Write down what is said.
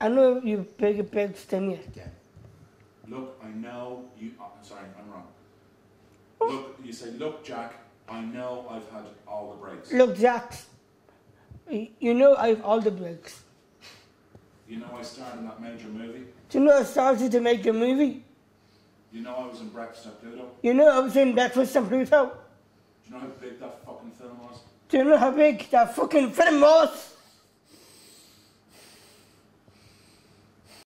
I know you bigger big than you. Yeah. Look, I know you. Oh, sorry, I'm wrong. Oh. Look, you say, look, Jack. I know I've had all the breaks. Look, Jack, you know I have all the breaks. You know I starred in that major movie. Do you know I started to make a movie? You know I was in Breakfast at Pluto. You know I was in Breakfast at Pluto. Do you know how big that fucking film was? Do you know how big that fucking film was?